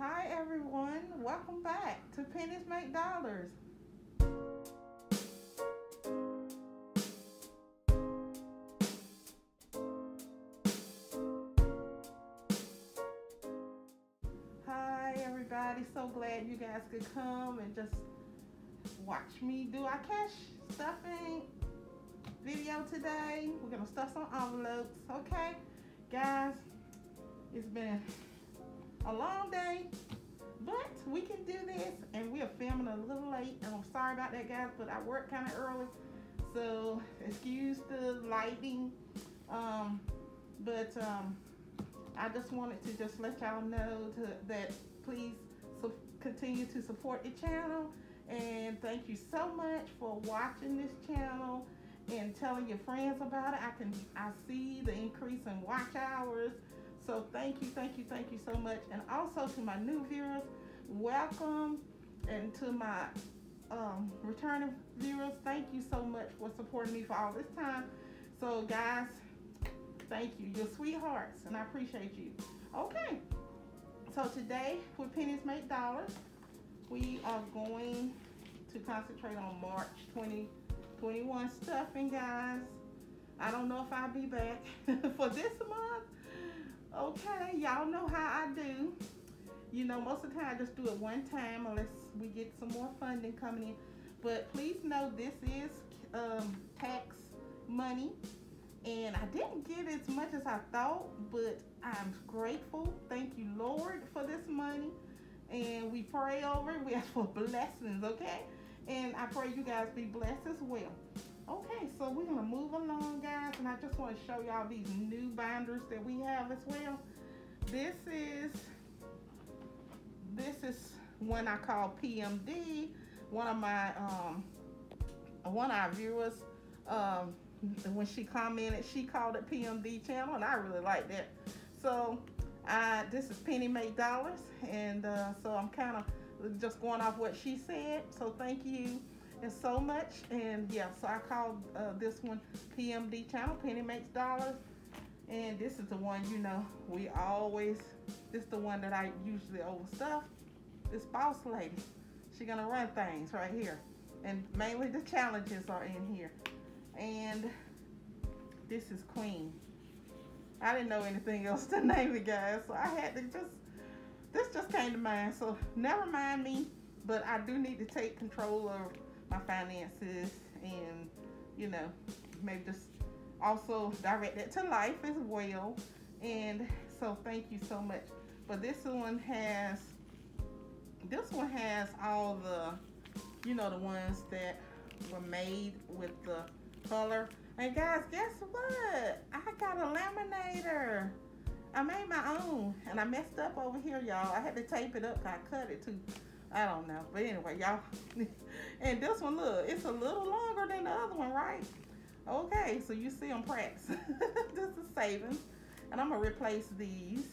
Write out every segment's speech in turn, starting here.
Hi everyone, welcome back to Pennies Make Dollars. Hi everybody, so glad you guys could come and just watch me do our cash stuffing video today. We're gonna stuff some envelopes, okay? Guys, it's been a long day, but we can do this and we are filming a little late and I'm sorry about that guys, but I work kind of early. So excuse the lighting. Um, but um, I just wanted to just let y'all know to, that please continue to support the channel and thank you so much for watching this channel and telling your friends about it. I can I see the increase in watch hours. So thank you, thank you, thank you so much. And also to my new viewers, welcome. And to my um, returning viewers, thank you so much for supporting me for all this time. So guys, thank you. You're sweethearts and I appreciate you. Okay, so today with Pennies Make Dollars, we are going to concentrate on March 2021 stuffing, guys. I don't know if I'll be back for this month. Okay, y'all know how I do. You know, most of the time I just do it one time unless we get some more funding coming in. But please know this is um, tax money. And I didn't get as much as I thought, but I'm grateful. Thank you, Lord, for this money. And we pray over it. We ask for blessings, okay? And I pray you guys be blessed as well. Okay, so we're gonna move along, guys, and I just want to show y'all these new binders that we have as well. This is this is one I call PMD. One of my um one of our viewers um when she commented, she called it PMD channel, and I really like that. So uh, this is Penny Make Dollars, and uh, so I'm kind of just going off what she said. So thank you and so much. And yeah, so I called uh, this one PMD channel, Penny Makes Dollars. And this is the one, you know, we always, this is the one that I usually overstuff. This boss lady, she gonna run things right here. And mainly the challenges are in here. And this is Queen. I didn't know anything else to name it, guys. So I had to just, this just came to mind. So never mind me, but I do need to take control of my finances and, you know, maybe just also direct it to life as well. And so thank you so much. But this one has, this one has all the, you know, the ones that were made with the color. And guys, guess what? I got a laminator. I made my own and I messed up over here, y'all. I had to tape it up. I cut it too. I don't know. But anyway, y'all. and this one, look, it's a little longer than the other one, right? Okay, so you see them cracks. this is savings. And I'm going to replace these,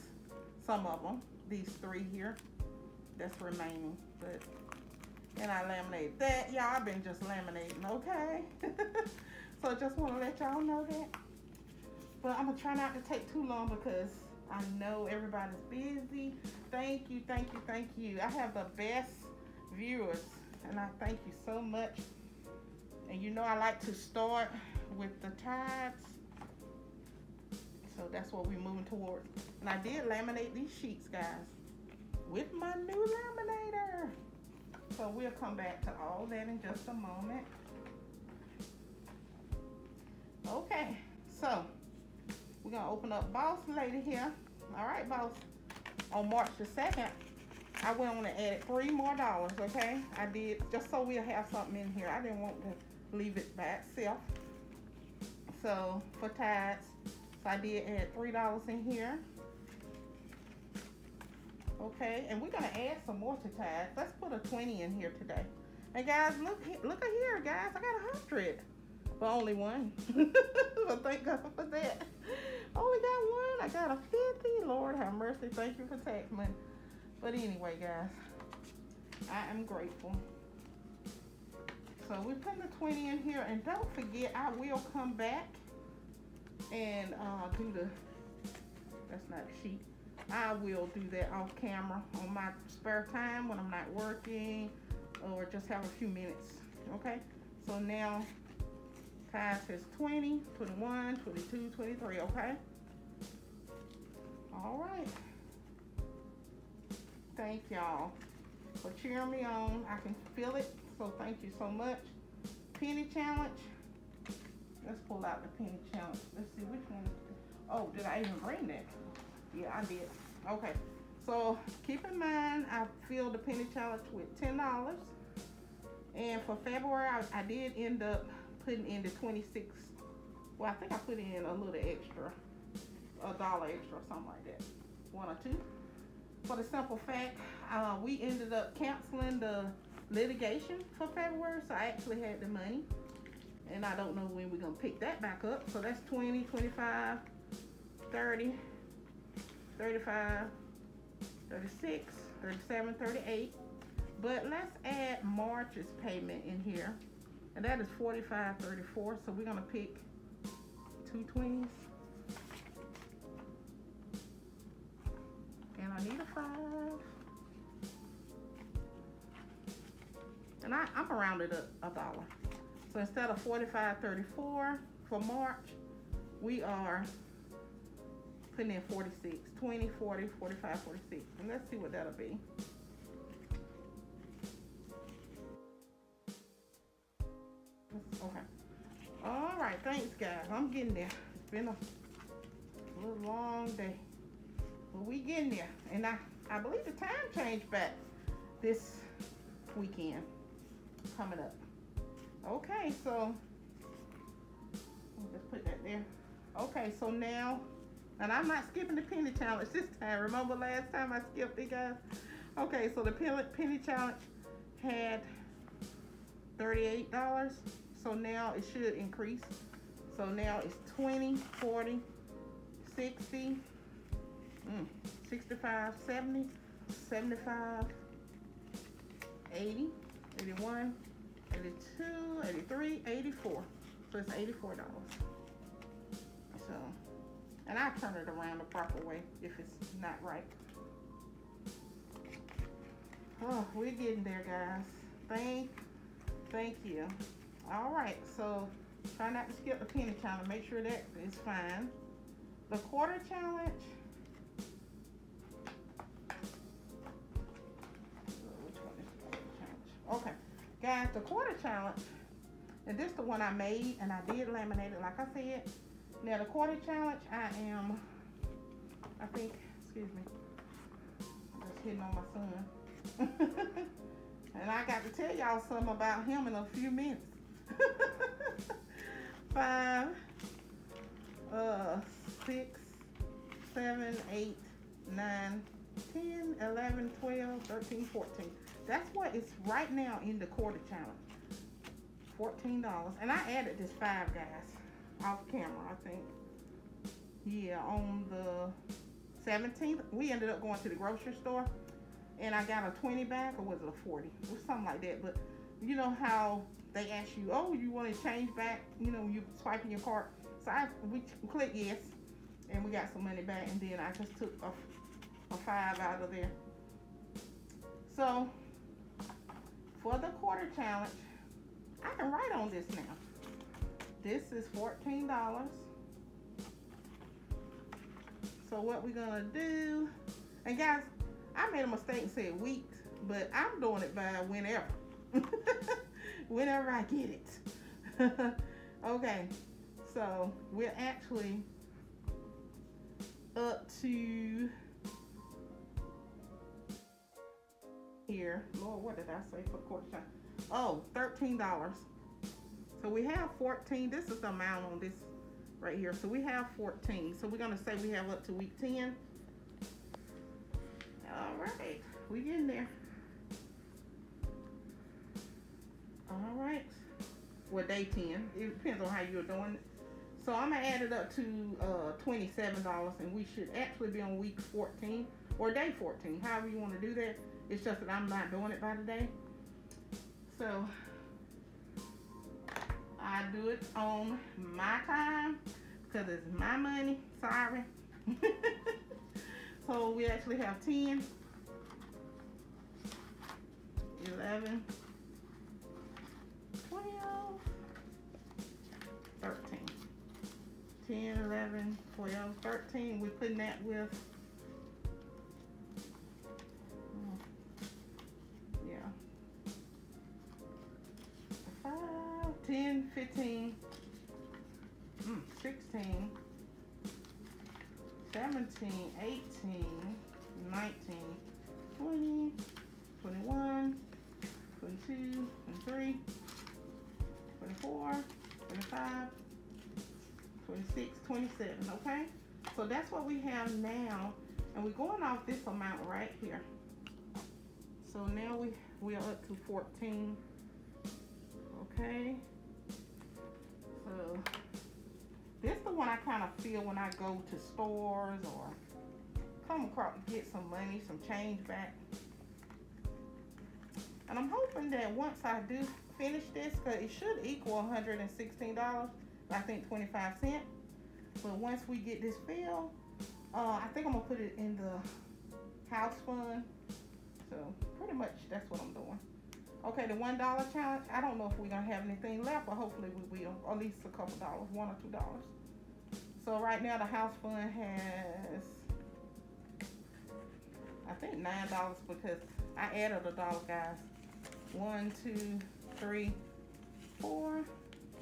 some of them, these three here that's remaining. But, and I laminate that. Y'all, I've been just laminating, okay? so I just want to let y'all know that. But I'm going to try not to take too long because I know everybody's busy. Thank you, thank you, thank you. I have the best viewers and I thank you so much. And you know I like to start with the tabs. So that's what we're moving toward. And I did laminate these sheets, guys, with my new laminator. So we'll come back to all that in just a moment. Okay, so we're gonna open up Boss Lady here. All right, Boss. On March the 2nd, I went on and added three more dollars, okay? I did, just so we'll have something in here. I didn't want to leave it by itself. So, for tags, so I did add three dollars in here. Okay, and we're gonna add some more to tags. Let's put a 20 in here today. And guys, look, look at here, guys. I got a hundred, but only one. but thank God for that. Only got one. I got a 50. Lord have mercy. Thank you for tax money. But anyway, guys, I am grateful. So we're putting the 20 in here. And don't forget, I will come back and uh, do the, that's not a sheet. I will do that off camera on my spare time when I'm not working or just have a few minutes. Okay, so now Kai says 20, 21, 22, 23, okay? All right. Thank y'all for cheering me on. I can feel it, so thank you so much. Penny challenge. Let's pull out the penny challenge. Let's see which one. Oh, did I even bring that? Yeah, I did. Okay. So keep in mind, I filled the penny challenge with $10. And for February, I, I did end up putting in the 26. Well, I think I put in a little extra, a dollar extra or something like that. One or two. For the simple fact, uh, we ended up canceling the litigation for February, so I actually had the money. And I don't know when we're gonna pick that back up. So that's 20, 25, 30, 35, 36, 37, 38. But let's add March's payment in here. And that is 45.34. So we're gonna pick two 20s. And I need a five. And I, I'm around it up a dollar. So instead of 45.34 for March, we are putting in 46, 20, 40, 45, 46. And let's see what that'll be. Okay. All right, thanks guys. I'm getting there. It's been a little long day. But we getting there. And I, I believe the time changed back this weekend coming up. Okay, so just put that there. Okay, so now, and I'm not skipping the penny challenge this time. Remember last time I skipped it, guys? Okay, so the penny challenge had $38. So now it should increase. So now it's 20, 40, 60, mm, 65, 70, 75, 80, 81, 82, 83, 84. So it's $84. So, and I turn it around the proper way if it's not right. Oh, we're getting there, guys. Thank, thank you. All right, so try not to skip the penny challenge. Make sure that is fine. The quarter challenge. Okay, guys, the quarter challenge, and this is the one I made, and I did laminate it like I said. Now the quarter challenge, I am, I think, excuse me, I'm just hitting on my son. and I got to tell y'all something about him in a few minutes. Five, uh, six, seven, eight, nine, 10, 11, 12, 13, 14. That's what it's right now in the quarter challenge. $14. And I added this five guys off camera, I think. Yeah, on the 17th, we ended up going to the grocery store and I got a 20 back or was it a 40? It was something like that. But you know how they ask you, oh, you want to change back, you know, you swiping your card. So I we click yes, and we got some money back, and then I just took a, a five out of there. So for the quarter challenge, I can write on this now. This is $14. So what we're gonna do, and guys, I made a mistake and said weeks, but I'm doing it by whenever. whenever I get it. okay, so we're actually up to here. Lord, what did I say for quarter? Oh, $13. So we have 14. This is the amount on this right here. So we have 14. So we're going to say we have up to week 10. All right, we getting there. All right. Well, day 10. It depends on how you're doing it. So I'm going to add it up to uh, $27 and we should actually be on week 14 or day 14. However you want to do that. It's just that I'm not doing it by the day. So I do it on my time because it's my money. Sorry. So we actually have 10, 11, 10, 11, 12, 13. We're putting that with, mm, yeah, 5, 10, 15, mm, 16, 17, 18, 19, 20, 21, 22, 23, 24, 25, 26, 27, okay? So that's what we have now. And we're going off this amount right here. So now we, we are up to 14, okay? So this is the one I kind of feel when I go to stores or come across, and get some money, some change back. And I'm hoping that once I do finish this, because it should equal $116, I think 25 cents. But once we get this filled, uh, I think I'm gonna put it in the house fund. So pretty much that's what I'm doing. Okay, the one dollar challenge. I don't know if we're gonna have anything left, but hopefully we will. At least a couple dollars, one or two dollars. So right now the house fund has, I think nine dollars because I added a dollar, guys. One, two, three, four,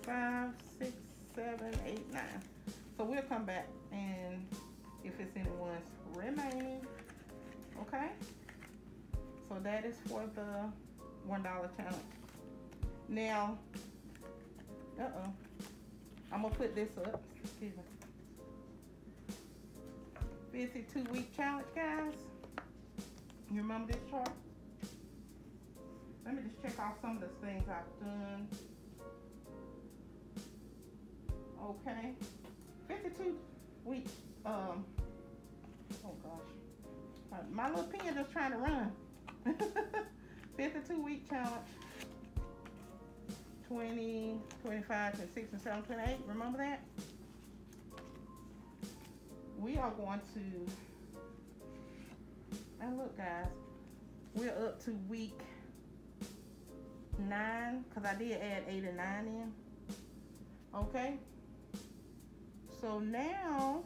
five, six, seven, eight, nine. So we'll come back and if it's anyone's remaining, okay? So that is for the one dollar challenge. Now, uh-oh, I'm gonna put this up, excuse me. 52 week challenge, guys. You remember this chart? Let me just check off some of the things I've done. Okay. 52 weeks. Um, oh gosh. Uh, my little pen just trying to run. 52 week challenge. 20, 25, 26, and 7, 28. Remember that? We are going to, and look guys, we're up to week nine, because I did add eight and nine in. Okay? So now,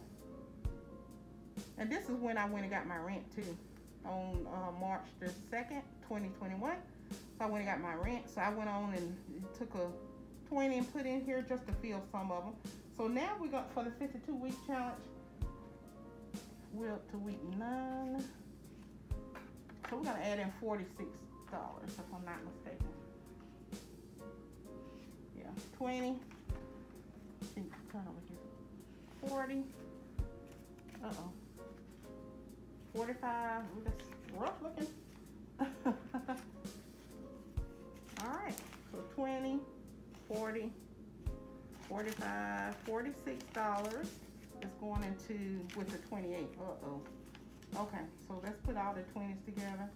and this is when I went and got my rent too, on uh, March the 2nd, 2021. So I went and got my rent. So I went on and took a 20 and put in here just to fill some of them. So now we got for the 52 week challenge, we're up to week nine. So we're gonna add in $46 if I'm not mistaken. Yeah, 20. 40. Uh-oh. 45. We're rough looking. All right. So 20, 40, 45, 46 dollars is going into with the 28. Uh-oh. Okay, so let's put all the 20s together.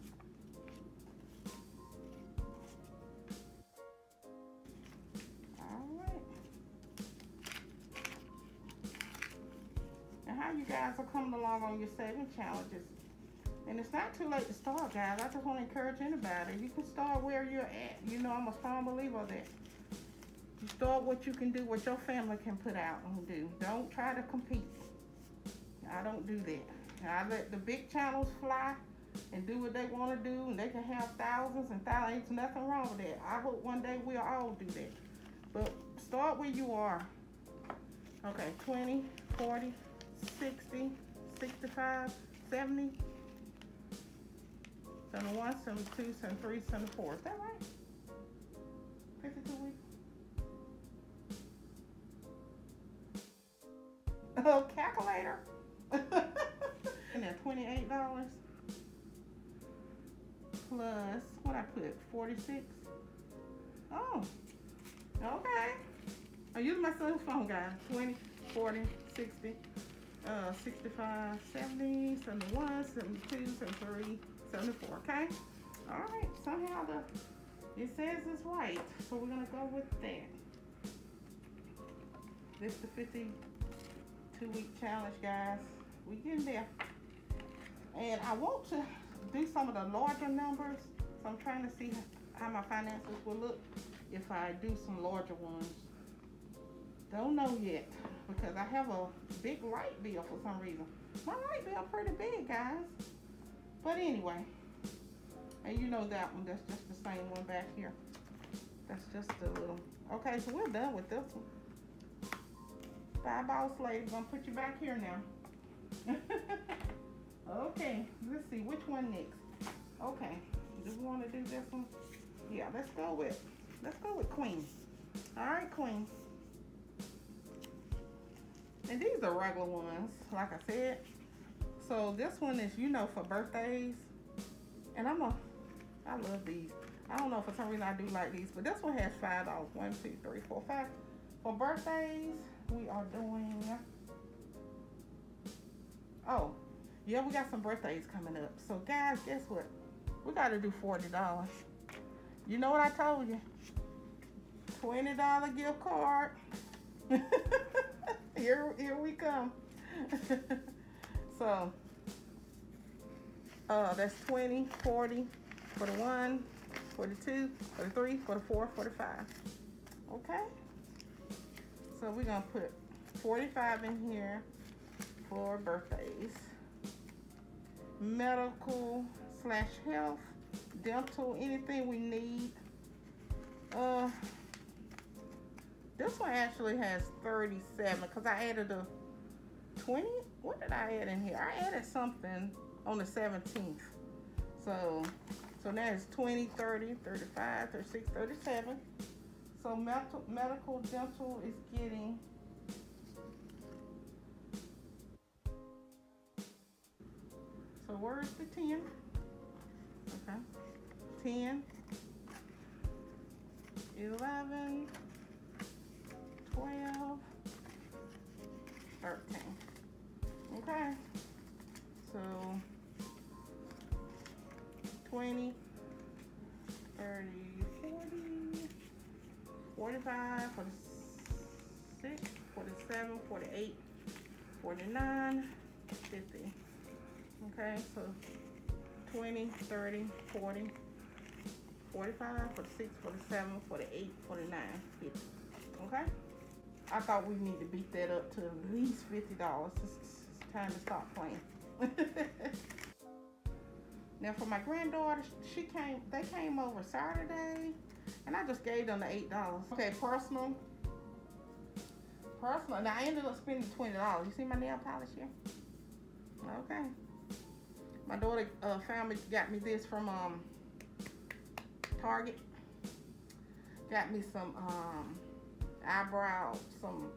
You guys are coming along on your saving challenges. And it's not too late to start, guys. I just want to encourage anybody. You can start where you're at. You know, I'm a strong believer of that. You start what you can do, what your family can put out and do. Don't try to compete. I don't do that. I let the big channels fly and do what they want to do, and they can have thousands and thousands. Nothing wrong with that. I hope one day we'll all do that. But start where you are. Okay, 20, 40, 60, 65, 70, 71, 72, 73, 74. Is that right? 52 weeks? Oh, calculator. and then $28 plus, what I put, 46? Oh, okay. I use my son's phone, guys. 20, 40, 60, uh, 65, 70, 71, 72, 73, 74, okay? All right, somehow the, it says it's right, so we're gonna go with that. This is the 52 week challenge, guys. We getting there. And I want to do some of the larger numbers. So I'm trying to see how my finances will look if I do some larger ones. Don't know yet because I have a big light bill for some reason. My light bill pretty big, guys. But anyway, and you know that one, that's just the same one back here. That's just a little, okay, so we're done with this one. Bye, boss lady, gonna put you back here now. okay, let's see, which one next? Okay, do we wanna do this one? Yeah, let's go with, let's go with Queen. All right, Queen. And these are regular ones, like I said. So this one is, you know, for birthdays. And I'm a, I love these. I don't know, for some reason I do like these, but this one has $5. One, two, three, four, five. For birthdays, we are doing, oh, yeah, we got some birthdays coming up. So guys, guess what? We got to do $40. You know what I told you? $20 gift card. here, here we come. so, uh, that's 20, 40, 41, 42, 43, 44, 45. Okay? So we're gonna put 45 in here for birthdays. Medical slash health, dental, anything we need. Uh, this one actually has 37 because I added a 20. What did I add in here? I added something on the 17th. So, so now it's 20, 30, 35, 36, 37. So medical, medical dental is getting So where's the 10? Okay. 10, 11, 12, 13. Okay. So 20, 30, 40, 45, 46, 47, 48, 49, 50. Okay, so 20, 30, 40, 45, 46, 47, 48, 49, 50. Okay? I thought we need to beat that up to at least fifty dollars. It's, it's time to stop playing. now for my granddaughter, she came. They came over Saturday, and I just gave them the eight dollars. Okay, personal. Personal. Now I ended up spending twenty dollars. You see my nail polish here? Okay. My daughter uh, got me this from um, Target. Got me some um, eyebrow, some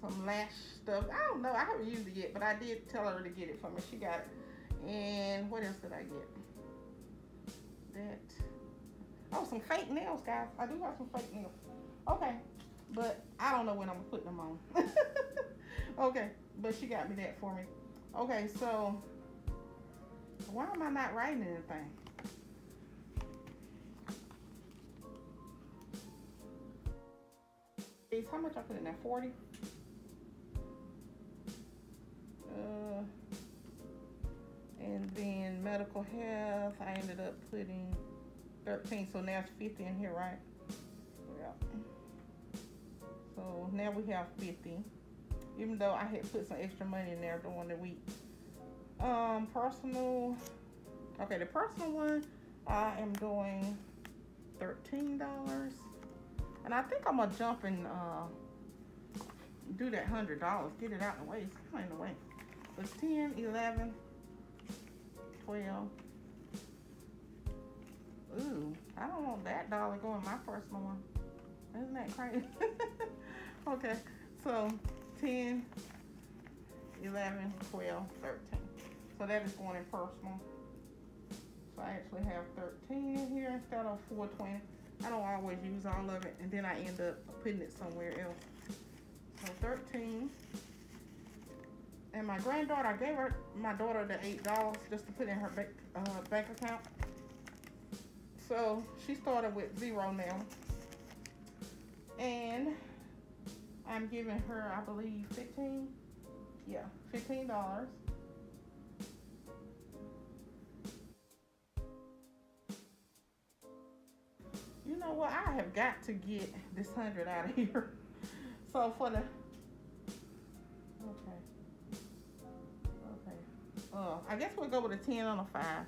some lash stuff. I don't know. I haven't used it yet, but I did tell her to get it for me. She got it. And what else did I get? That. Oh, some fake nails, guys. I do have some fake nails. Okay. But I don't know when I'm putting them on. okay. But she got me that for me. Okay, so why am I not writing anything? How much I put in there? 40? Uh, and then medical health, I ended up putting 13, so now it's 50 in here, right? Yeah. So now we have 50. Even though I had put some extra money in there during the week. Um, personal, okay, the personal one, I am doing $13. And I think I'm gonna jump and uh, do that hundred dollars, get it out of the way. It's kind of in the way. It's 10, 11, 12. Ooh, I don't want that dollar going my personal one. Isn't that crazy? okay, so 10, 11, 12, 13. So that is going in personal. So I actually have 13 in here instead of 420. I don't always use all of it, and then I end up putting it somewhere else. So 13. And my granddaughter, I gave her my daughter the $8 just to put in her bank, uh, bank account. So she started with zero now. And I'm giving her, I believe, 15. Yeah, $15. What? I have got to get this hundred out of here. So for the okay, okay. Uh, I guess we'll go with a ten on a five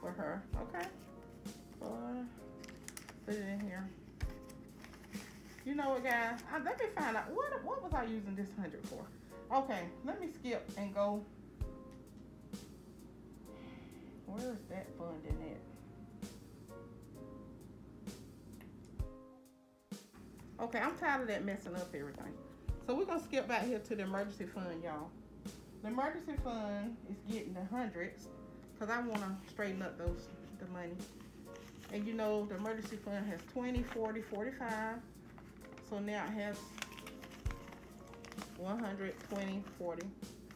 for her. Okay. Put it in here. You know what, guys? Uh, let me find out what what was I using this hundred for. Okay, let me skip and go. Where is that funding at? Okay, I'm tired of that messing up everything. So we're gonna skip back here to the emergency fund, y'all. The emergency fund is getting the hundreds because I want to straighten up those the money. And you know the emergency fund has 20, 40, 45. So now it has 120, 40,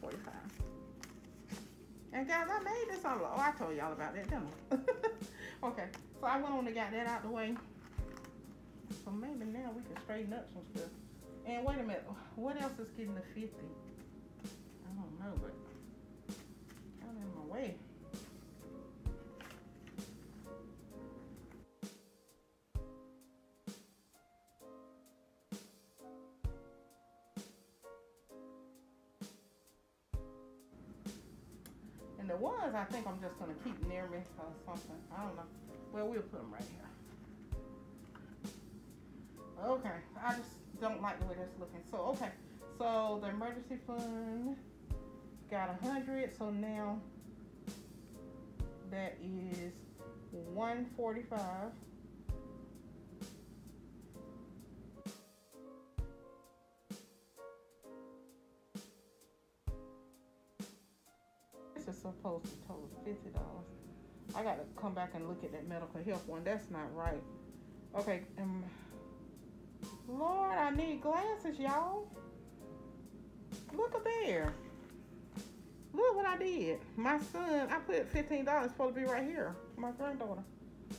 45. And guys, I made this on, oh, I told y'all about that, I? okay, so I went on and got that out the way. So maybe now we can straighten up some stuff. And wait a minute, what else is getting the 50? I don't know, but I'm in my way. Ones I think I'm just gonna keep near me or something. I don't know. Well, we'll put them right here. Okay, I just don't like the way that's looking. So, okay, so the emergency fund got a hundred. So now that is 145. Fifty dollars. I got to come back and look at that medical health one. That's not right. Okay, um, Lord, I need glasses, y'all. Look at there. Look what I did. My son, I put $15 supposed to be right here. My granddaughter.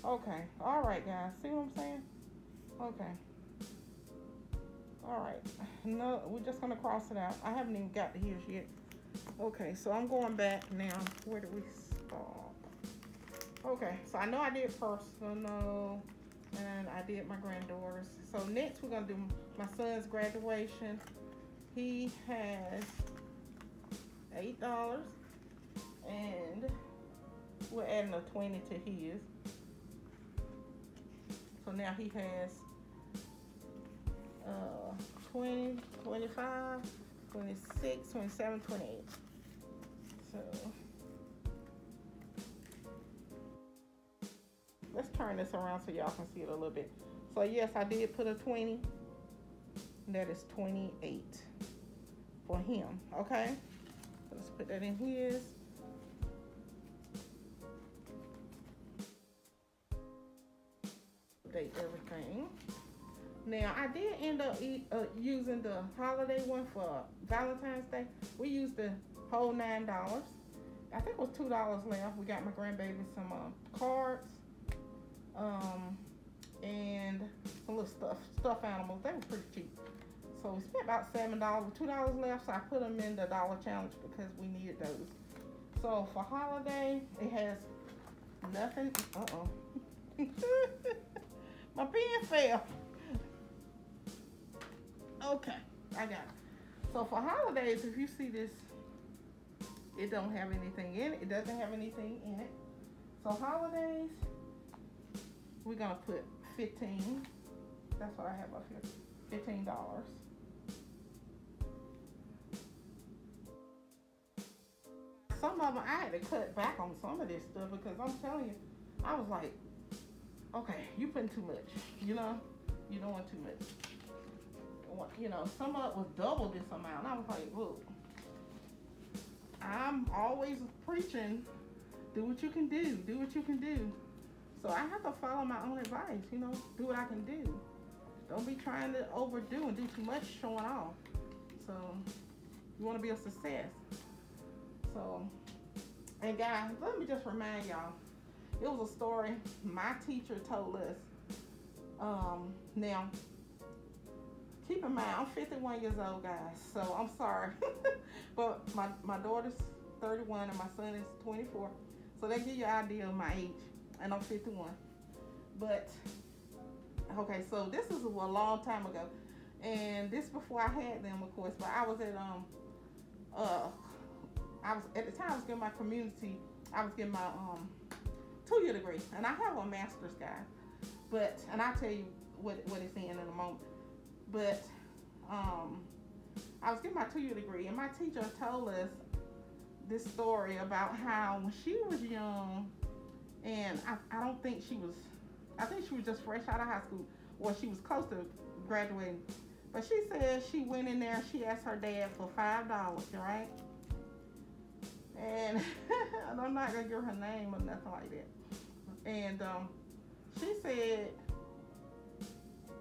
Okay. All right, guys. See what I'm saying? Okay. All right. No, we're just to cross it out. I haven't even got to his yet. Okay, so I'm going back now. Where do we Okay, so I know I did personal and I did my granddaughter's. So next we're gonna do my son's graduation. He has eight dollars, and we're adding a twenty to his. So now he has uh, 20, 25, 26, 27, 28. So let's turn this around so y'all can see it a little bit. So yes, I did put a 20. That is 28 for him, okay? So let's put that in his. Update everything. Now, I did end up eat, uh, using the holiday one for Valentine's Day. We used the whole $9. I think it was $2 left. We got my grandbaby some uh, cards um, and some little stuff, stuffed animals. They were pretty cheap. So we spent about seven dollars, two dollars left. So I put them in the dollar challenge because we needed those. So for holiday, it has nothing. Uh oh, my pen fell. Okay, I got it. So for holidays, if you see this, it don't have anything in it. It doesn't have anything in it. So holidays, we're gonna put 15. That's what I have up here. $15. Some of them, I had to cut back on some of this stuff because I'm telling you, I was like, okay, you putting too much, you know? You're doing too much. You know, some of it was double this amount. I was like, look, I'm always preaching, do what you can do, do what you can do. So I have to follow my own advice, you know, do what I can do. Don't be trying to overdo and do too much showing off. So you want to be a success. So, and guys, let me just remind y'all, it was a story my teacher told us. Um, now, keep in mind, I'm 51 years old, guys, so I'm sorry. but my, my daughter's 31 and my son is 24. So that give you an idea of my age. And I'm 51. But okay, so this is a long time ago, and this before I had them, of course. But I was at um uh I was at the time I was getting my community. I was getting my um two year degree, and I have a master's guy. But and I'll tell you what what it's in in a moment. But um I was getting my two year degree, and my teacher told us this story about how when she was young, and I, I don't think she was, I think she was just fresh out of high school, or she was close to graduating. But she said she went in there she asked her dad for five dollars, right? And I'm not gonna give her name or nothing like that. And um, she said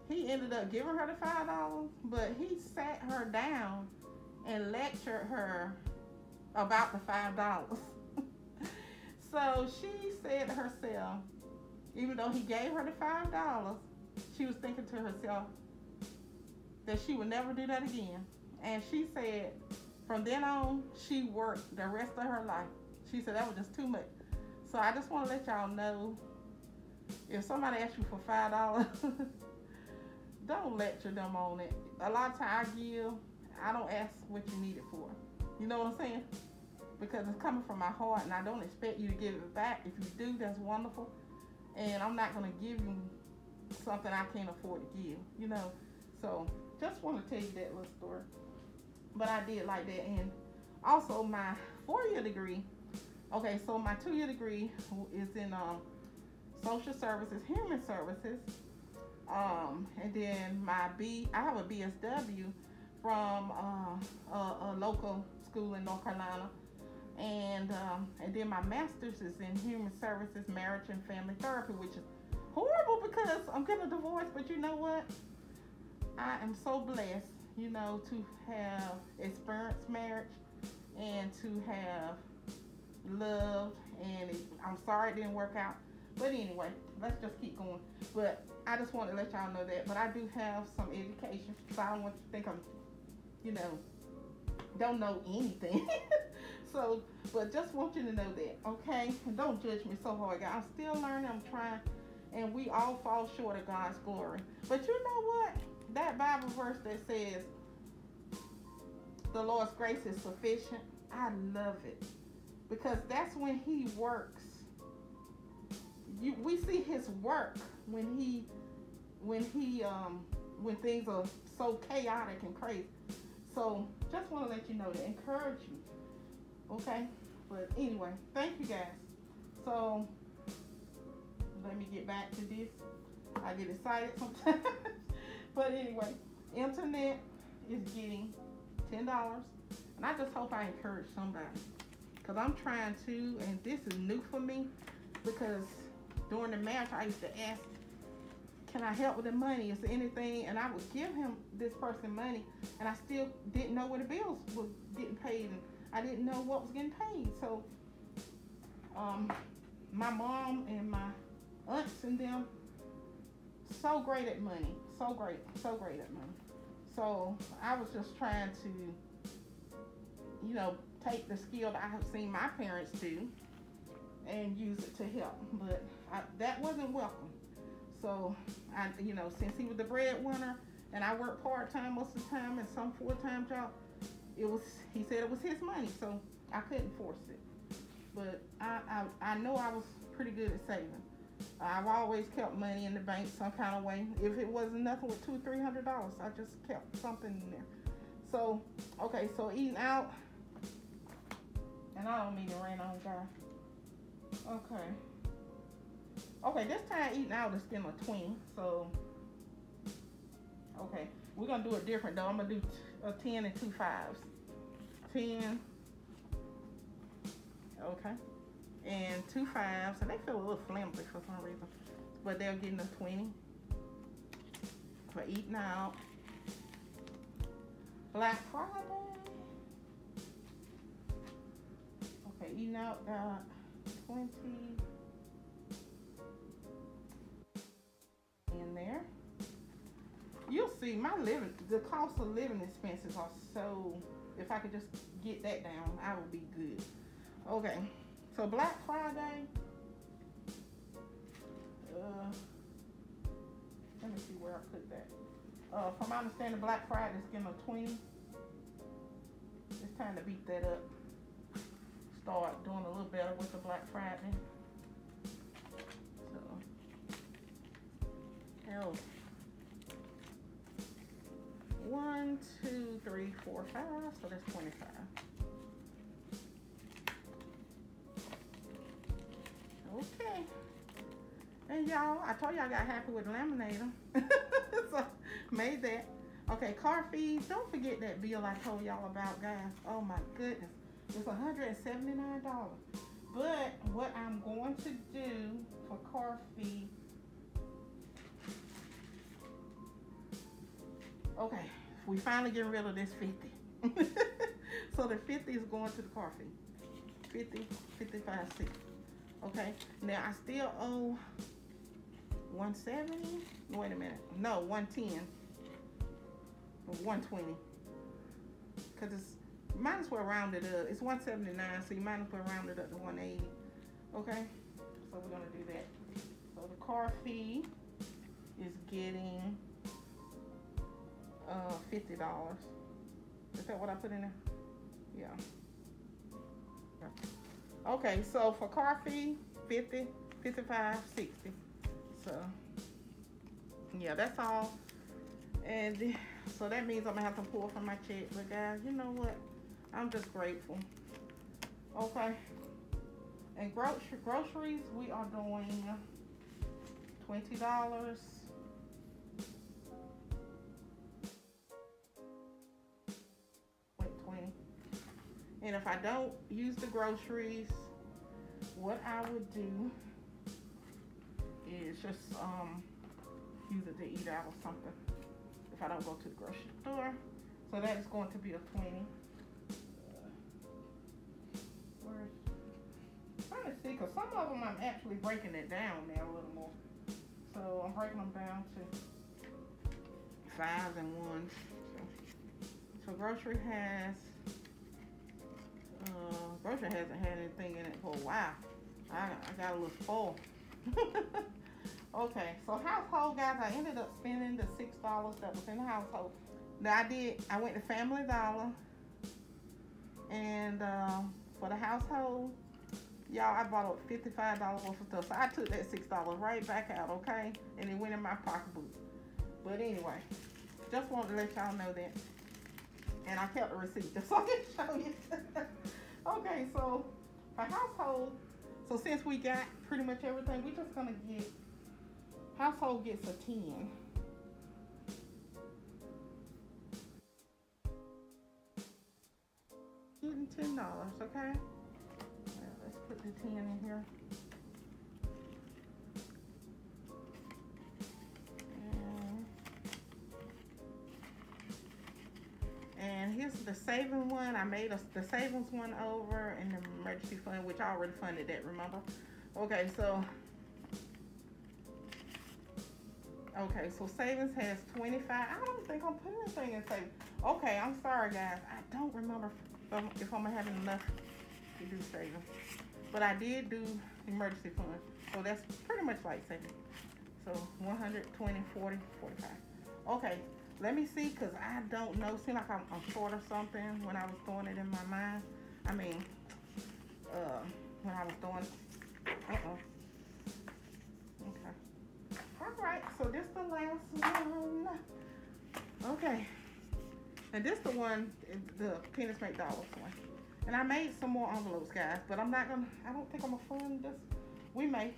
he ended up giving her the five dollars, but he sat her down and lectured her about the five dollars. So she said to herself, even though he gave her the five dollars, she was thinking to herself that she would never do that again. And she said from then on, she worked the rest of her life. She said that was just too much. So I just want to let y'all know if somebody asks you for five dollars don't lecture them on it. A lot of times I give, I don't ask what you need it for. You know what I'm saying? Because it's coming from my heart and I don't expect you to give it back. If you do, that's wonderful. And I'm not going to give you something I can't afford to give, you know? So just want to tell you that little story. But I did like that. And also my four-year degree, okay, so my two-year degree is in um, social services, human services, um, and then my B, I have a BSW from uh, a, a, local school in North Carolina. And, um, and then my master's is in human services, marriage and family therapy, which is horrible because I'm getting a divorce. But you know what? I am so blessed, you know, to have experienced marriage and to have loved. And it, I'm sorry it didn't work out. But anyway, let's just keep going. But I just want to let y'all know that. But I do have some education, so I don't want you to think I'm, you know, don't know anything. so, but just want you to know that, okay? And don't judge me so hard. I'm still learning. I'm trying, and we all fall short of God's glory. But you know what? That Bible verse that says, "The Lord's grace is sufficient." I love it because that's when He works you we see his work when he when he um when things are so chaotic and crazy. So just want to let you know to encourage you. Okay? But anyway, thank you guys. So let me get back to this. I get excited sometimes. but anyway, internet is getting ten dollars. And I just hope I encourage somebody. Because I'm trying to, and this is new for me because during the marriage, I used to ask, can I help with the money? Is there anything? And I would give him this person money, and I still didn't know where the bills were getting paid, and I didn't know what was getting paid. So, um, my mom and my aunts and them, so great at money, so great, so great at money. So I was just trying to, you know, take the skill that I have seen my parents do and use it to help. But I, that wasn't welcome. So, I, you know, since he was the breadwinner and I worked part time most of the time and some full time job, it was he said it was his money, so I couldn't force it. But I, I, I know I was pretty good at saving. I've always kept money in the bank some kind of way. If it wasn't nothing with two, three hundred dollars, I just kept something in there. So, okay, so eating out, and I don't mean to rain on guy. Okay. Okay, this time eating out is still a 20. So, okay. We're going to do it different though. I'm to do a 10 and two fives. 10. Okay. And two fives. And they feel a little flimsy for some reason. But they're getting a 20 for eating out. Black Friday. Okay, eating out got 20. in there. You'll see my living, the cost of living expenses are so, if I could just get that down, I would be good. Okay, so Black Friday, Uh, let me see where I put that. Uh, from my understanding, Black Friday is getting a 20. It's time to beat that up. Start doing a little better with the Black Friday. So, hell. One, two, three, four, five. So that's 25. Okay. And y'all, I told y'all I got happy with laminator. so made that. Okay, car fees. Don't forget that bill I told y'all about, guys. Oh my goodness. It's $179. But what I'm going to do for car fee. Okay, we finally getting rid of this 50. so the 50 is going to the car fee. 50, 55, 60. Okay, now I still owe 170. Wait a minute. No, 110. 120. Because it's, might as well round it up. It's 179, so you might as well round it up to 180. Okay, so we're going to do that. So the car fee is getting uh, $50. Is that what I put in there? Yeah. Okay, so for car fee, 50, 55, 60. So, yeah, that's all. And so that means I'm gonna have to pull from my check. But guys, you know what? I'm just grateful. Okay. And grocery groceries, we are doing twenty dollars. And if I don't use the groceries, what I would do is just um, use it to eat out or something if I don't go to the grocery store. So that is going to be a 20. where's, trying to see, because some of them I'm actually breaking it down now a little more. So I'm breaking them down to fives and ones. So, so grocery has, uh, grocery hasn't had anything in it for a while. I, I got a little spoiled. okay, so household guys, I ended up spending the six dollars that was in the household. Now I did. I went to Family Dollar, and uh, for the household, y'all, I bought up fifty-five dollars worth of stuff. So I took that six dollars right back out, okay, and it went in my pocketbook. But anyway, just wanted to let y'all know that. And I kept the receipt just so I can show you. okay, so for household, so since we got pretty much everything, we're just gonna get, household gets a 10. Getting ten dollars, okay? let's put the ten in here. And here's the saving one. I made a, the savings one over in the emergency fund, which I already funded that, remember? Okay, so, okay, so savings has 25. I don't think I'm putting anything in savings. Okay, I'm sorry, guys. I don't remember if I'm, if I'm having enough to do savings. But I did do emergency fund. So that's pretty much like savings. So 120, 40, 45. Okay, let me see, because I don't know. Seem like I'm, I'm, short of something when I was throwing it in my mind. I mean, uh, when I was throwing, uh-oh. Okay. All right, so this the last one. Okay. And this the one, the Pennies Make Dollars one. And I made some more envelopes, guys, but I'm not gonna, I don't think I'm gonna fund this. We may.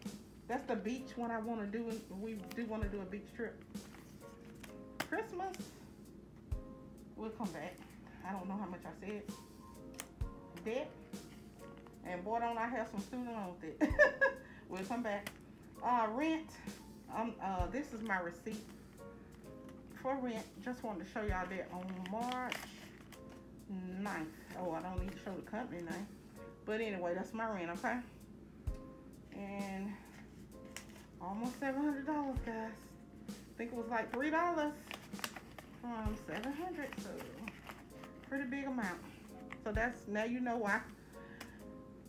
That's the beach one I wanna do, we do wanna do a beach trip. Christmas, we'll come back. I don't know how much I said. Debt. And boy, don't I have some student loan debt. we'll come back. Uh, rent. Um, uh, this is my receipt for rent. Just wanted to show y'all that on March 9th. Oh, I don't need to show the company name. But anyway, that's my rent, okay? And almost $700, guys. I think it was like $3 um 700 so pretty big amount so that's now you know why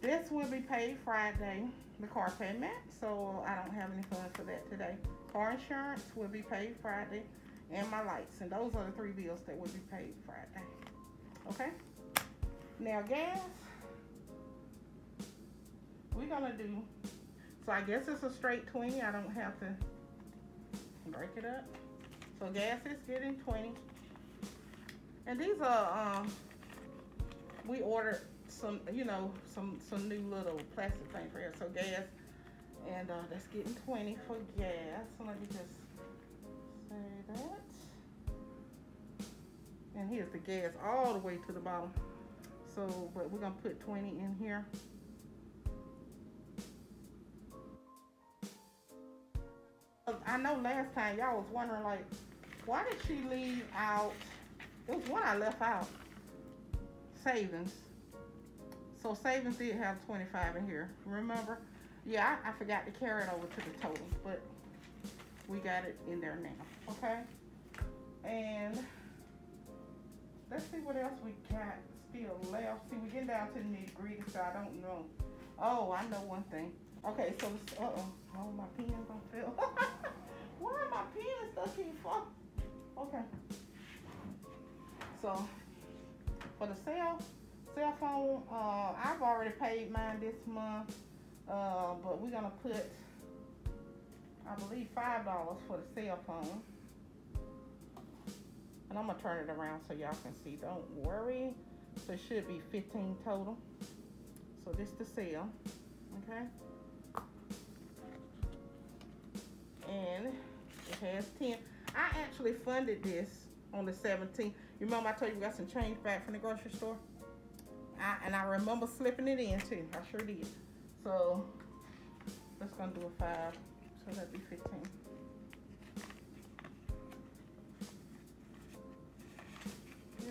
this will be paid Friday, the car payment, so I don't have any funds for that today. Car insurance will be paid Friday, and my lights, and those are the three bills that will be paid Friday. Okay? Now gas, we're gonna do, so I guess it's a straight 20, I don't have to break it up. So gas is getting 20. And these are, um, we ordered some, you know, some some new little plastic thing for here. So gas, and uh, that's getting 20 for gas. So let me just say that. And here's the gas all the way to the bottom. So, but we're gonna put 20 in here. I know last time y'all was wondering like, why did she leave out, it was one I left out, savings. So savings did have 25 in here, remember? Yeah, I, I forgot to carry it over to the total, but we got it in there now, okay? And let's see what else we got still left. See, we're getting down to the nitty gritty, so I don't know. Oh, I know one thing. Okay, so, uh-oh, oh, my pen's gonna fail. Why my pen stuck in fuck? Okay. So, for the cell, cell phone, uh, I've already paid mine this month, uh, but we're gonna put, I believe, five dollars for the cell phone. And I'm gonna turn it around so y'all can see. Don't worry. So it should be 15 total. So this the cell, okay? And it has 10. I actually funded this on the 17th. You remember I told you we got some change back from the grocery store? I, and I remember slipping it in too. I sure did. So that's gonna do a five. So that'd be 15.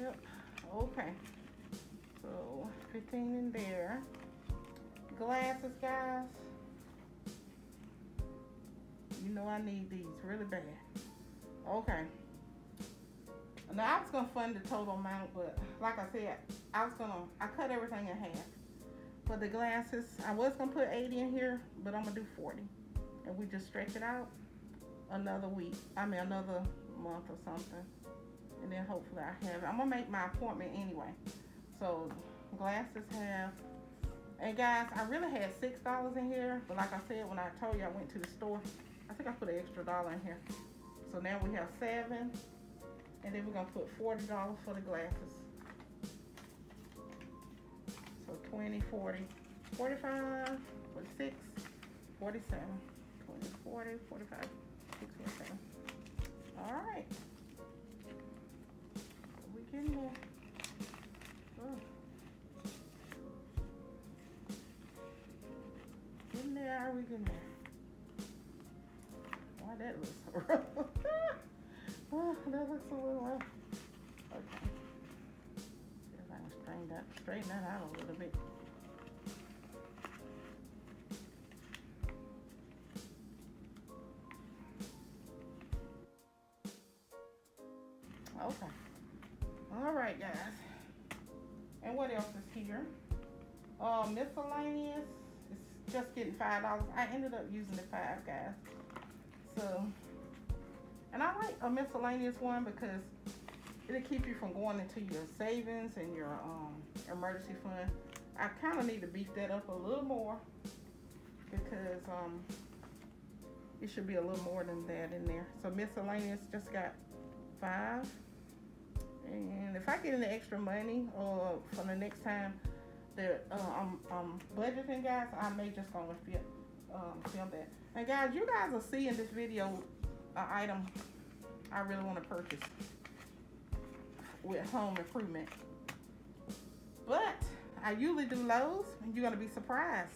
Yep. Okay. So 15 in there. Glasses, guys. You know I need these really bad. Okay. Now I was gonna fund the total amount, but like I said, I was gonna I cut everything in half. For the glasses, I was gonna put 80 in here, but I'm gonna do 40. And we just stretch it out another week. I mean another month or something. And then hopefully I have it. I'm gonna make my appointment anyway. So glasses have and guys, I really had six dollars in here, but like I said, when I told you I went to the store, I think I put an extra dollar in here. So now we have seven. And then we're gonna put $40 for the glasses. So 20, 40, 45, 46, 47, 20, 40, 45, 47. All right. We there. Oh. Getting there, we getting there that looks rough. oh, that looks a little rough. Okay. See if I can straighten that, straighten that out a little bit. Okay. All right, guys. And what else is here? Uh, miscellaneous. It's just getting five dollars. I ended up using the five, guys. So, and I like a miscellaneous one because it'll keep you from going into your savings and your um, emergency fund. I kind of need to beef that up a little more because um, it should be a little more than that in there. So miscellaneous just got five. And if I get any extra money or uh, for the next time that uh, I'm, I'm budgeting, guys, I may just go and film, um, film that. And guys, you guys will see in this video an item I really want to purchase with home improvement. But I usually do Lowe's and you're going to be surprised.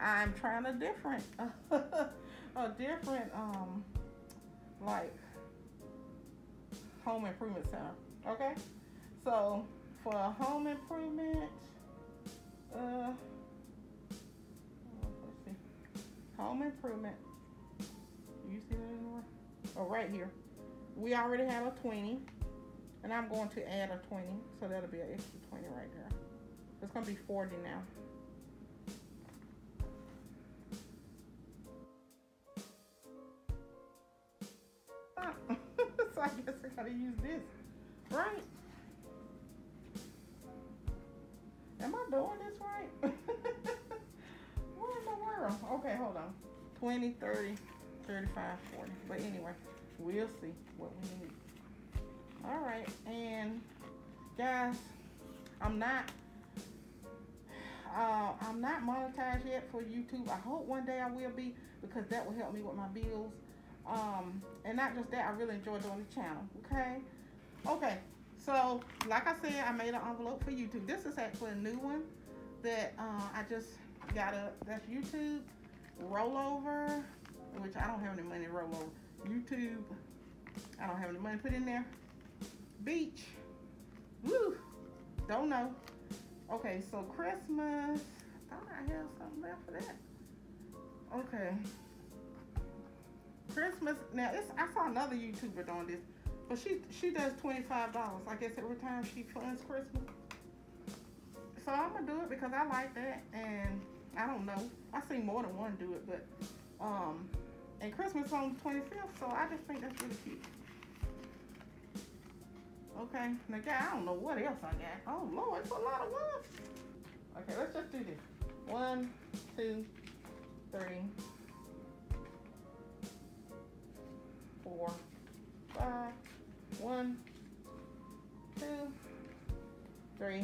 I'm trying a different, a different, um, like, home improvement center. Okay? So, for home improvement, uh, Home Improvement. You see that anywhere? Oh, right here. We already have a 20. And I'm going to add a 20. So that'll be an extra 20 right there. It's going to be 40 now. so I guess I gotta use this, right? Am I doing this right? world? Okay, hold on. 20, 30, 35, 40. But anyway, we'll see what we need. All right, and guys, I'm not uh, I'm not monetized yet for YouTube. I hope one day I will be because that will help me with my bills. Um, and not just that, I really enjoy doing the channel. Okay. Okay. So, like I said, I made an envelope for YouTube. This is actually a new one that uh, I just got a. That's YouTube rollover, which I don't have any money to roll over. YouTube. I don't have any money put in there. Beach. Woo. Don't know. Okay, so Christmas. I thought I had something left for that. Okay. Christmas. Now, it's, I saw another YouTuber doing this, but she she does twenty five dollars. I guess every time she funds Christmas. So I'm gonna do it because I like that, and I don't know. I see more than one do it, but um, and Christmas on the twenty fifth. So I just think that's really cute. Okay, now guys, I don't know what else I got. Oh Lord, it's a lot of ones. Okay, let's just do this. One, two, three, four, five. One, two, three,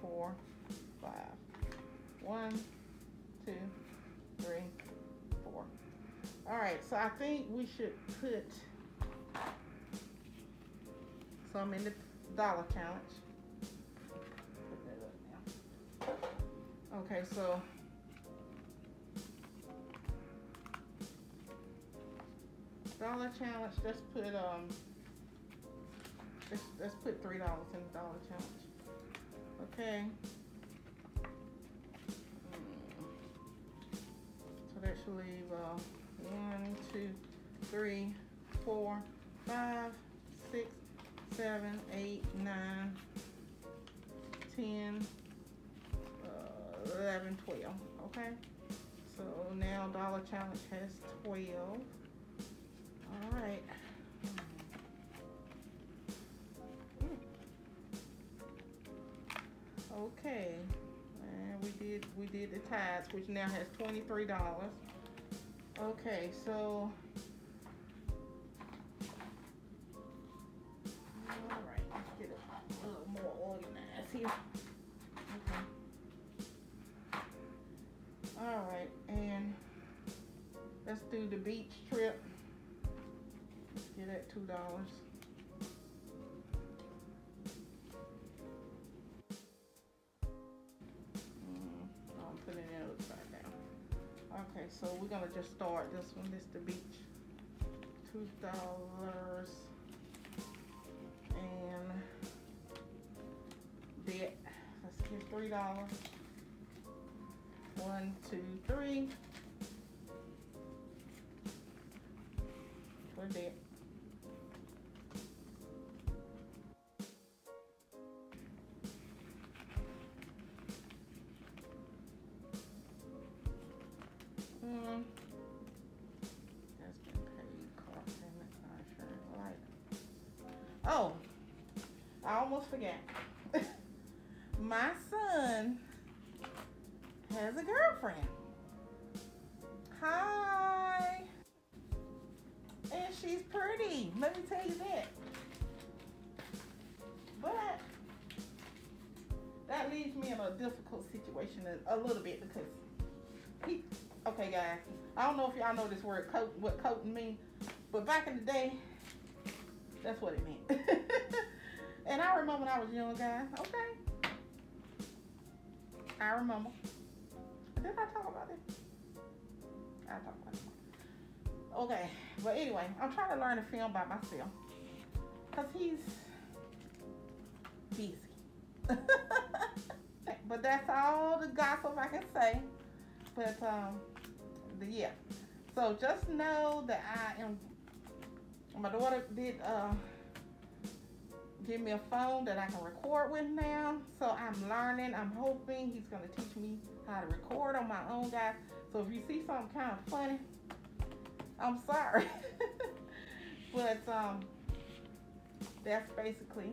four, five. One, two, three, four. All right, so I think we should put some in the dollar challenge. Okay, so dollar challenge. Let's put um. Let's let's put three dollars in the dollar challenge. Okay. Should leave uh, one, two, three, four, five, six, seven, eight, nine, ten, uh, 11, 12. Okay. So now Dollar Challenge has 12. All right. Okay. Did we did the ties, which now has $23. Okay, so all right, let's get a little more organized here. Okay. All right, and let's do the beach trip. Let's get that two dollars. Okay, so we're gonna just start this one. The beach. Two dollars. And debt. Let's get three dollars. One, two, three. For debt. Almost forgot my son has a girlfriend. Hi. And she's pretty. Let me tell you that. But that leaves me in a difficult situation a, a little bit because he, okay guys, I don't know if y'all know this word coat, what coating means, but back in the day, that's what it meant. and I remember when I was young, guys, okay, I remember. Did I talk about this? I talk about it. Okay, but anyway, I'm trying to learn to film by myself. Because he's busy. but that's all the gossip I can say. But, um, the, yeah. So just know that I am, my daughter did, uh, give me a phone that I can record with now. So I'm learning. I'm hoping he's going to teach me how to record on my own, guys. So if you see something kind of funny, I'm sorry. but um, that's basically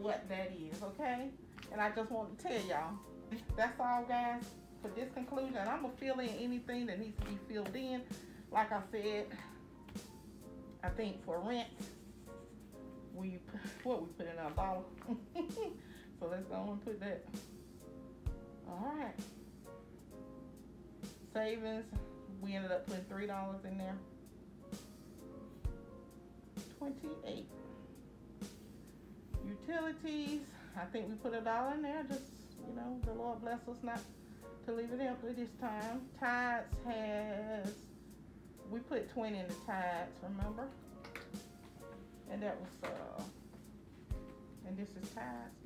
what that is, okay? And I just want to tell y'all, that's all, guys, for this conclusion. I'm going to fill in anything that needs to be filled in. Like I said, I think for rent, we, what we put in our bottle. so let's go and put that. All right. Savings, we ended up putting $3 in there. 28 utilities i think we put a dollar in there just you know the lord bless us not to leave it empty this time tithes has we put 20 in the tithes remember that was uh and this is tithes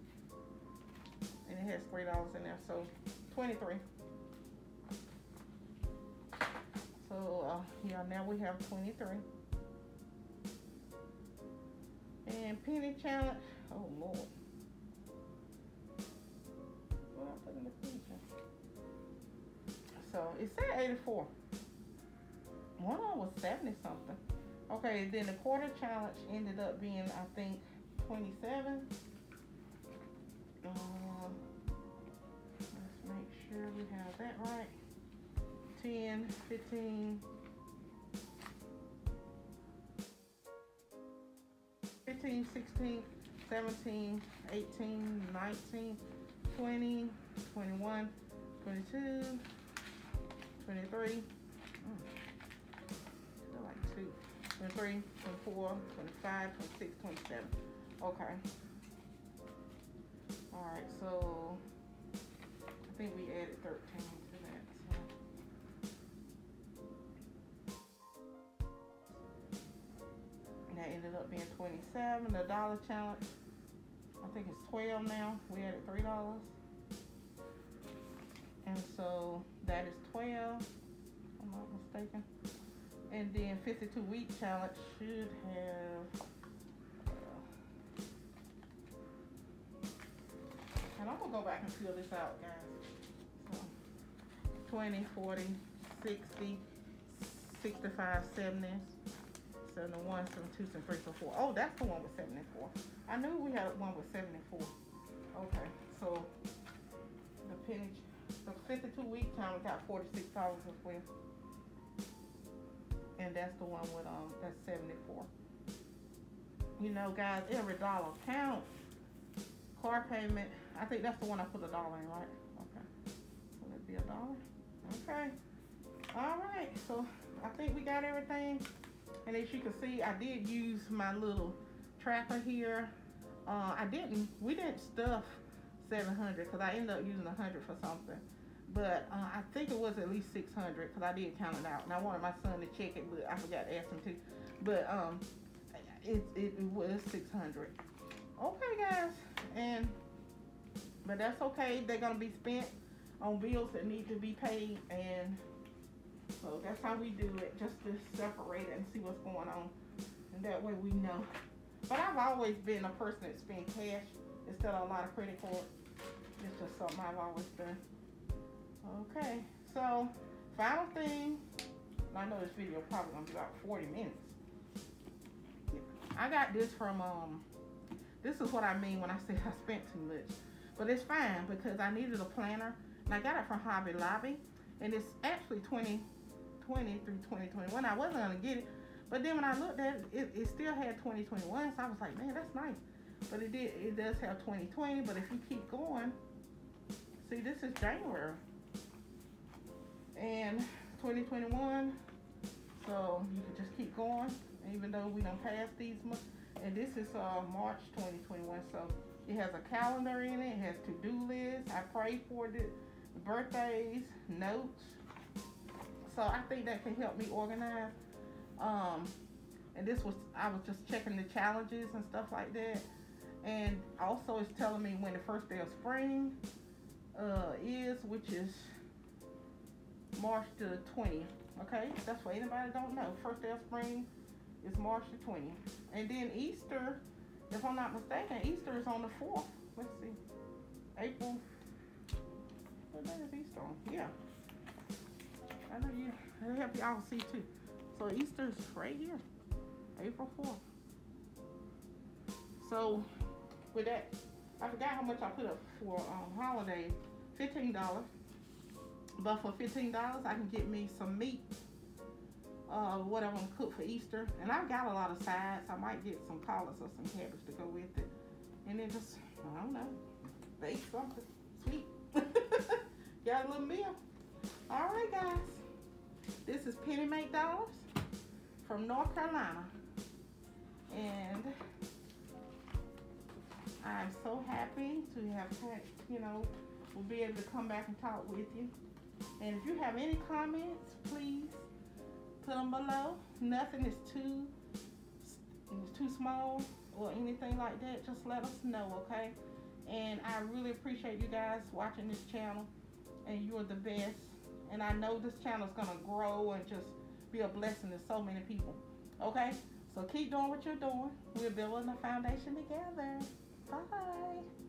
and it has three dollars in there so 23 so uh yeah now we have 23 and penny challenge. Oh Lord. What I put in the? So it said 84. One of them was 70 something. Okay, then the quarter challenge ended up being I think 27. Um, let's make sure we have that right. 10, 15, 15, 16, 17, 18, 19, 20, 21, 22, 23, mm, 23, 24, 25, 26, 27. Okay. All right, so I think we added 13 to that. So. that ended up being 27 the dollar challenge i think it's 12 now we added three dollars and so that is 12 i'm not mistaken and then 52 week challenge should have uh, and i'm gonna go back and fill this out guys so 20 40 60 65 70 71, 72, 73, 74. Oh, that's the one with 74. I knew we had one with 74. Okay, so the penny, the 52 week challenge got $46 as well. And that's the one with, um, that's 74. You know, guys, every dollar counts. Car payment, I think that's the one I put a dollar in, right? Okay. Will it be a dollar? Okay. All right, so I think we got everything. And as you can see, I did use my little trapper here. Uh, I didn't, we didn't stuff 700 because I ended up using 100 for something. But uh, I think it was at least 600 because I did count it out. And I wanted my son to check it, but I forgot to ask him to. But um, it, it, was 600. Okay, guys. And, but that's okay. They're going to be spent on bills that need to be paid. And so that's how we do it, just to separate it and see what's going on. And that way we know. But I've always been a person that spends cash instead of a lot of credit cards. It's just something I've always done. Okay, so final thing. I know this video probably gonna be about 40 minutes. I got this from um this is what I mean when I say I spent too much. But it's fine because I needed a planner and I got it from Hobby Lobby and it's actually 20 2020 through 2021. I wasn't gonna get it, but then when I looked at it, it, it still had 2021. So I was like, man, that's nice. But it did, it does have 2020. But if you keep going, see, this is January and 2021. So you can just keep going, even though we don't pass these months. And this is uh, March 2021. So it has a calendar in it. It has to-do lists. I pray for the birthdays, notes, so I think that can help me organize. Um, and this was, I was just checking the challenges and stuff like that. And also it's telling me when the first day of spring uh, is, which is March the 20th. Okay, that's for anybody don't know. First day of spring is March the 20th. And then Easter, if I'm not mistaken, Easter is on the 4th. Let's see. April. What day is Easter on? Yeah. I know you. I help y'all see too. So Easter's right here, April 4th. So with that, I forgot how much I put up for um, holiday, fifteen dollars. But for fifteen dollars, I can get me some meat, uh, what I'm gonna cook for Easter, and I've got a lot of sides. I might get some collards or some cabbage to go with it, and then just I don't know, bake something sweet. got a little meal. All right, guys. This is Penny Dollars from North Carolina, and I'm so happy to have had, you know, we'll be able to come back and talk with you. And if you have any comments, please put them below. Nothing is too is too small or anything like that. Just let us know, okay? And I really appreciate you guys watching this channel. And you're the best. And I know this channel is gonna grow and just be a blessing to so many people. Okay? So keep doing what you're doing. We're building a foundation together. Bye.